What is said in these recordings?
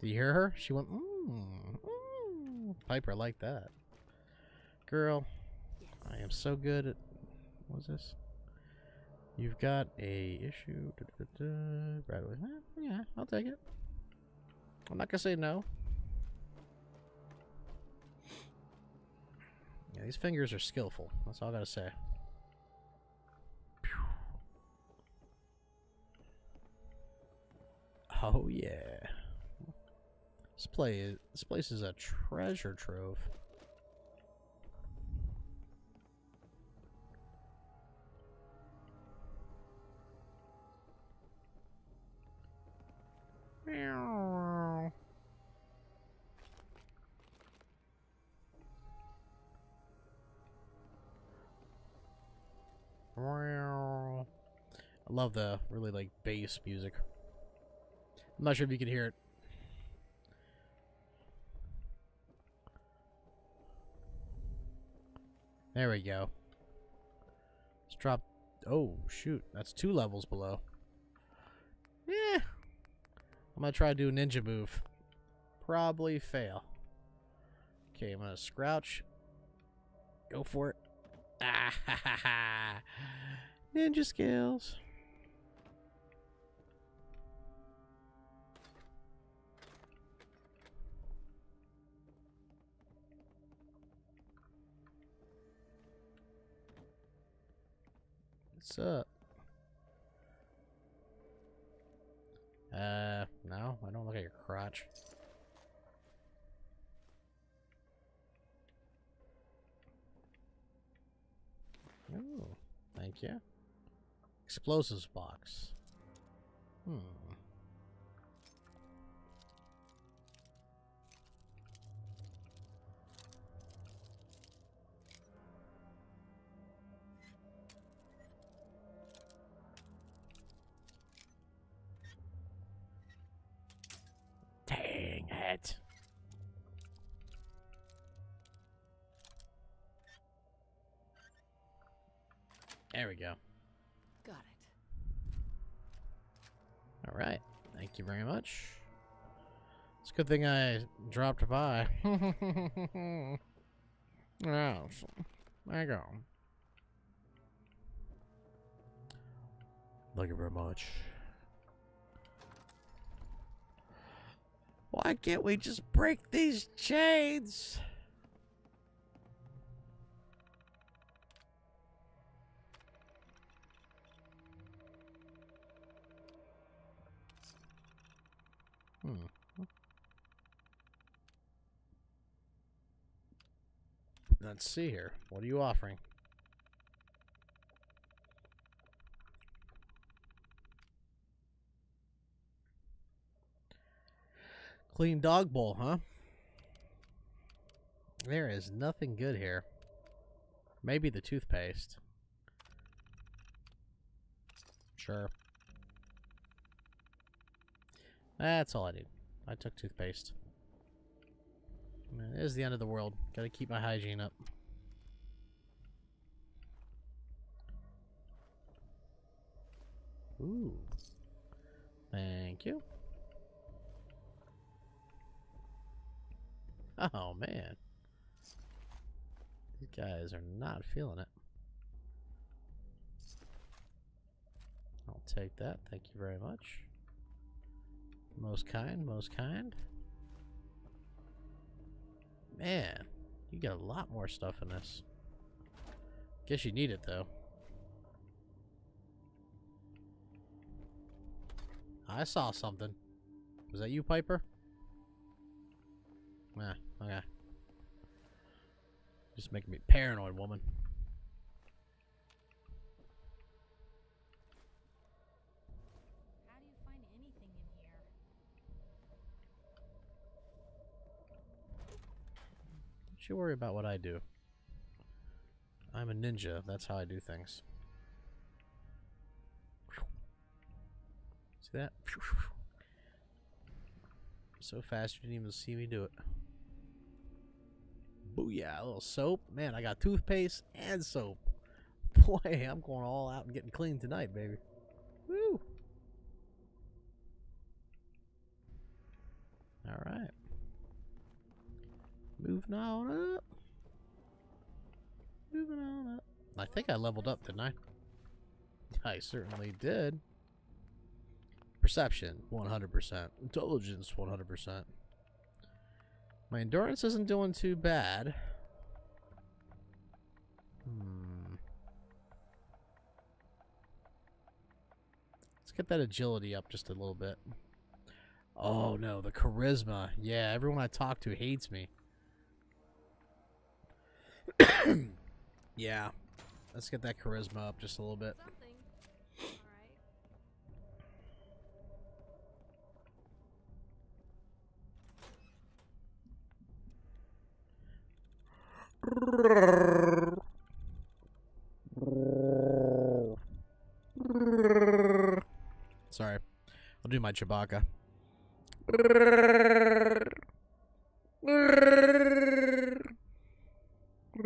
Did you hear her? She went, mmm, mmm. Piper liked that. Girl, Yes. I am so good at. What's this? You've got a issue. Da, da, da. Eh, yeah, I'll take it. I'm not gonna say no. Yeah, these fingers are skillful. That's all I gotta say. Oh yeah. This play this place is a treasure trove. Meow. I love the really like bass music. I'm not sure if you can hear it. There we go. Let's drop. Oh, shoot. That's two levels below. Yeah. I'm going to try to do a ninja move. Probably fail. Okay, I'm going to scrouch. Go for it. Ah, ha, ha, ha. Ninja skills. What's up? Uh, no, I don't look at your crotch. Ooh, thank you. Explosives box. Hmm. There we go. Got it. All right. Thank you very much. It's a good thing I dropped by. yes. There you go. Thank you very much. Why can't we just break these chains? Hmm. Let's see here. What are you offering? Clean dog bowl, huh? There is nothing good here. Maybe the toothpaste. Sure. That's all I need. I took toothpaste. I mean, it is the end of the world. Gotta keep my hygiene up. Ooh. Thank you. Oh, man. These guys are not feeling it. I'll take that. Thank you very much. Most kind, most kind. Man, you get a lot more stuff in this. Guess you need it though. I saw something. Was that you, Piper? Yeah, okay. Just making me paranoid, woman. How do you find anything in here? Don't you worry about what I do. I'm a ninja. That's how I do things. See that? So fast you didn't even see me do it. Booyah, a little soap. Man, I got toothpaste and soap. Boy, I'm going all out and getting clean tonight, baby. Moving on up. Moving on up. I think I leveled up, didn't I? I certainly did. Perception, 100%. Intelligence, 100%. My endurance isn't doing too bad. Hmm. Let's get that agility up just a little bit. Oh no, the charisma. Yeah, everyone I talk to hates me. Yeah. Let's get that charisma up just a little bit. Sorry. I'll do my Chewbacca. He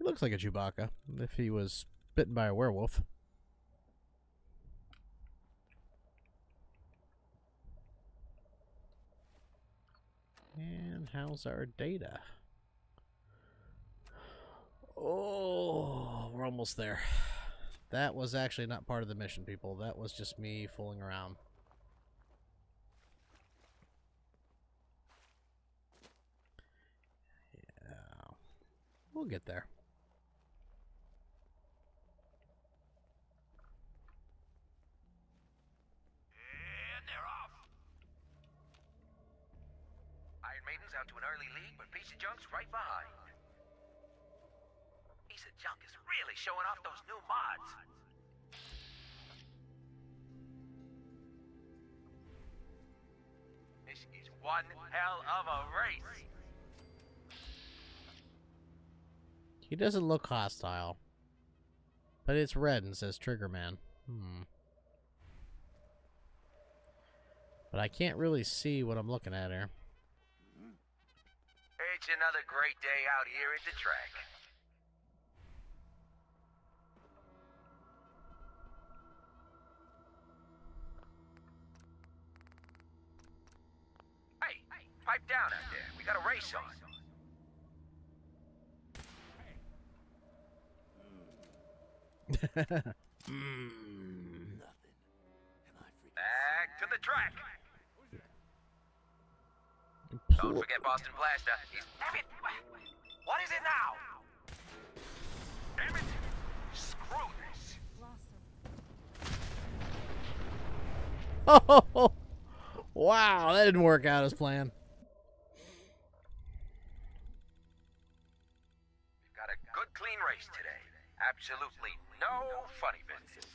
looks like a Chewbacca if he was bitten by a werewolf. And how's our data? Oh, we're almost there. That was actually not part of the mission, people. That was just me fooling around. Yeah. We'll get there. And they're off. Iron Maiden's out to an early lead, but Piece of Junk's right behind. Piece of Junk is really showing off those new mods. This is one hell of a race. He doesn't look hostile. But it's red and says Trigger Man. Hmm. But I can't really see what I'm looking at here. It's another great day out here at the track. Hey, pipe down out there. We got a race on. Back to the track. Don't forget Boston Blaster. He's. Damn it! What is it now? Damn it! Screw this. Lost him. Oh, wow, that didn't work out as planned. We've got a good, clean race today. Absolutely no funny business.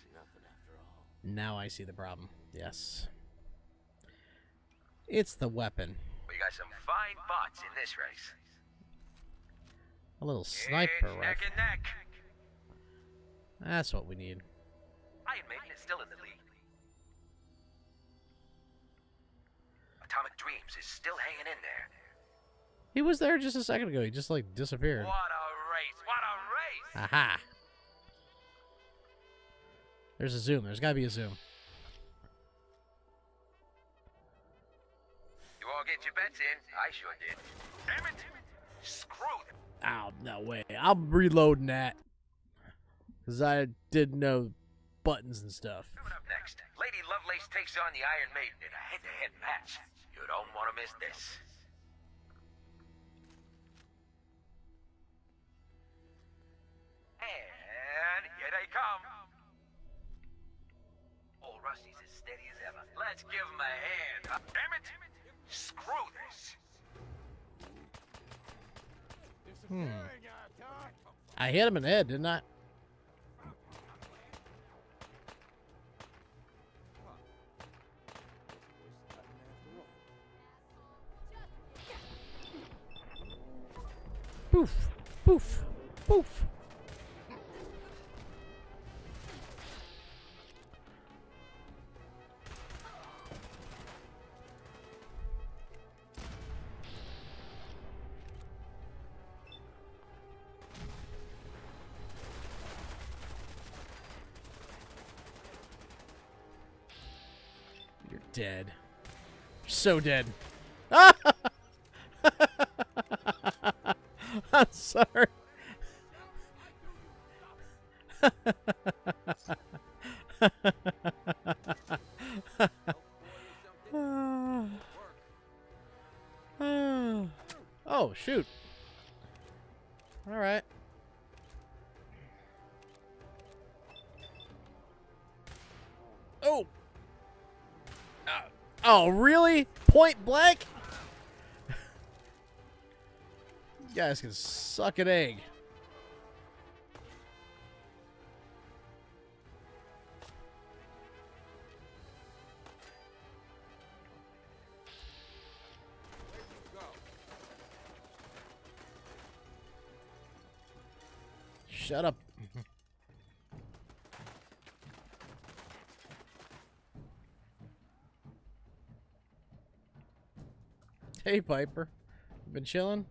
Now I see the problem. Yes. It's the weapon. We got some fine bots in this race. A little sniper it's neck rifle. and neck. That's what we need. Iron Maiden is still in the lead. Atomic Dreams is still hanging in there. He was there just a second ago. He just like disappeared. What a race! What a race! Aha. There's a zoom. There's got to be a zoom. You all get your bets in. I sure did. Damn it! Screw them. Oh, no way. I'm reloading that. Because I didn't know buttons and stuff. Coming up next, Lady Lovelace takes on the Iron Maiden in a head-to-head match. You don't want to miss this. And here they come. Old Rusty's as steady as ever. Let's give him a hand. huh? Damn it! Screw this. Hmm. I hit him in the head, didn't I? Poof, poof, poof. Dead. So dead. I'm sorry. oh, shoot. All right. Oh, really? Point blank? you guys can suck an egg. Shut up. Hey, Piper. Been chilling?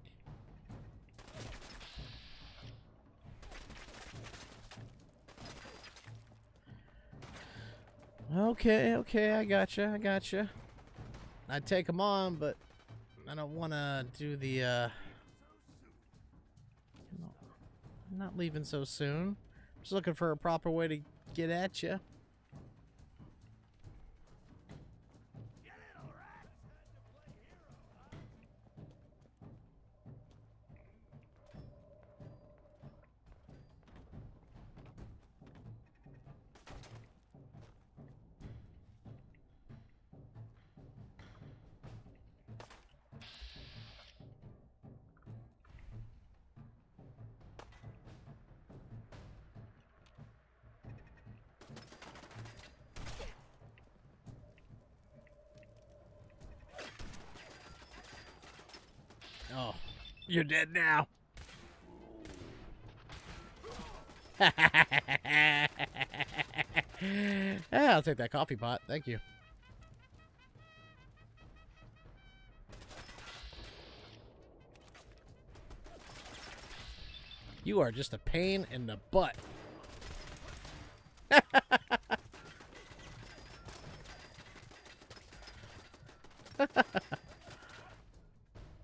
Okay, okay, I gotcha, I gotcha. I'd take them on, but I don't want to do the, uh... I'm not leaving so soon. Just looking for a proper way to get at you. Oh, you're dead now. Ah, I'll take that coffee pot. Thank you. You are just a pain in the butt.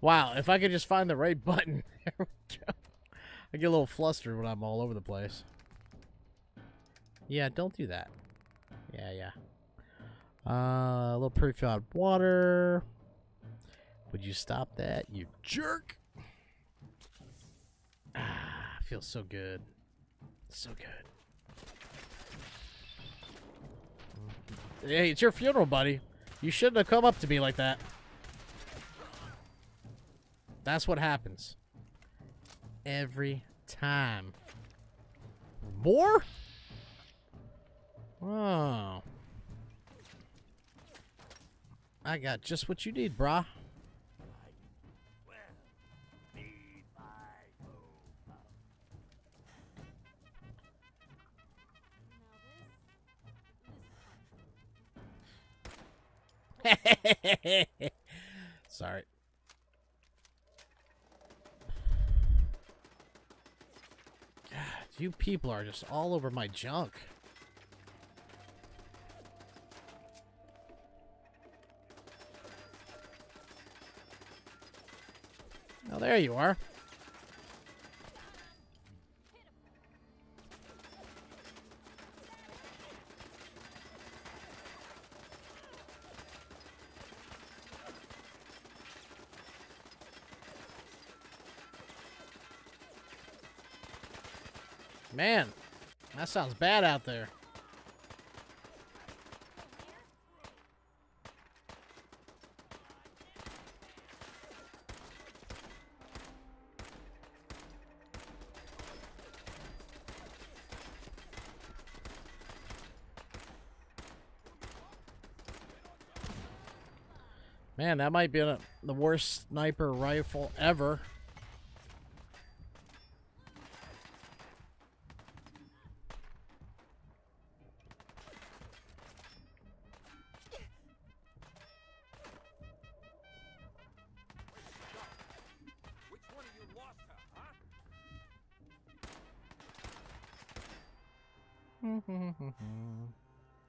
wow, if I could just find the right button. There we go. I get a little flustered when I'm all over the place. Yeah, don't do that. Yeah, yeah. Uh, a little purified water. Would you stop that, you jerk? Ah, feels so good. So good. Hey, it's your funeral, buddy. You shouldn't have come up to me like that. That's what happens. Every time. More? Oh. I got just what you need, brah. Sorry. You people are just all over my junk. Oh, there you are. Man, that sounds bad out there. Man, that might be the worst sniper rifle ever.